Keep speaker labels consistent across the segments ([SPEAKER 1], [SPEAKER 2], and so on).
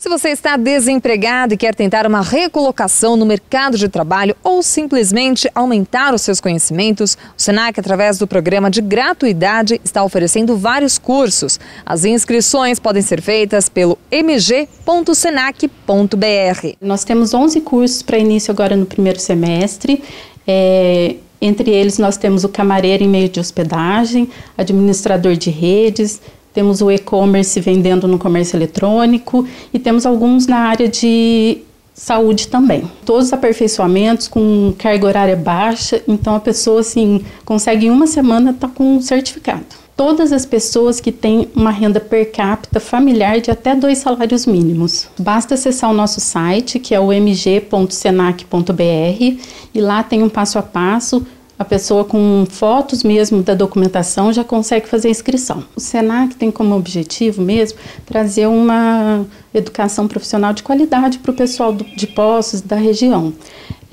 [SPEAKER 1] Se você está desempregado e quer tentar uma recolocação no mercado de trabalho ou simplesmente aumentar os seus conhecimentos, o Senac, através do programa de gratuidade, está oferecendo vários cursos. As inscrições podem ser feitas pelo mg.senac.br.
[SPEAKER 2] Nós temos 11 cursos para início agora no primeiro semestre. É, entre eles, nós temos o camareiro em meio de hospedagem, administrador de redes temos o e-commerce vendendo no comércio eletrônico e temos alguns na área de saúde também. Todos os aperfeiçoamentos com carga horária baixa, então a pessoa assim consegue em uma semana estar tá com um certificado. Todas as pessoas que têm uma renda per capita familiar de até dois salários mínimos. Basta acessar o nosso site, que é o mg.senac.br, e lá tem um passo a passo a pessoa com fotos mesmo da documentação já consegue fazer a inscrição. O SENAC tem como objetivo mesmo trazer uma educação profissional de qualidade para o pessoal do, de Poços da região.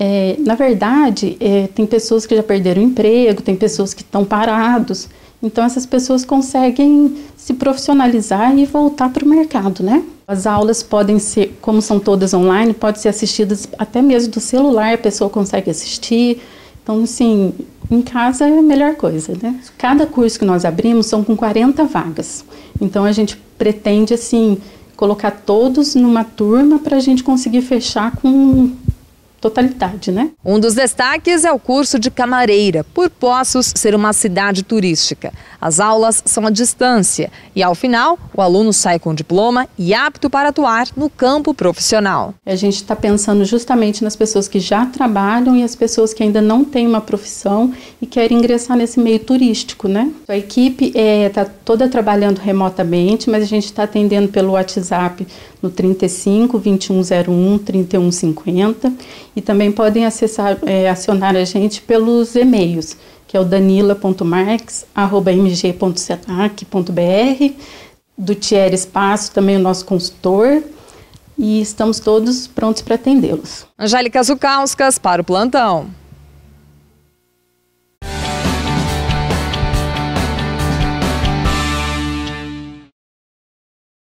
[SPEAKER 2] É, na verdade, é, tem pessoas que já perderam o emprego, tem pessoas que estão parados, então essas pessoas conseguem se profissionalizar e voltar para o mercado, né? As aulas podem ser, como são todas online, podem ser assistidas até mesmo do celular, a pessoa consegue assistir, então, assim, em casa é a melhor coisa, né? Cada curso que nós abrimos são com 40 vagas. Então, a gente pretende, assim, colocar todos numa turma para a gente conseguir fechar com totalidade, né?
[SPEAKER 1] Um dos destaques é o curso de camareira, por Poços ser uma cidade turística. As aulas são à distância e, ao final, o aluno sai com diploma e apto para atuar no campo profissional.
[SPEAKER 2] A gente está pensando justamente nas pessoas que já trabalham e as pessoas que ainda não têm uma profissão e querem ingressar nesse meio turístico, né? A equipe está é, tá toda trabalhando remotamente, mas a gente está atendendo pelo WhatsApp no 35 2101 3150 e também podem acessar, é, acionar a gente pelos e-mails, que é o danila.marques.mg.senac.br, do Thierry Espaço, também o nosso consultor, e estamos todos prontos para atendê-los.
[SPEAKER 1] Angélica Zucauskas para o plantão.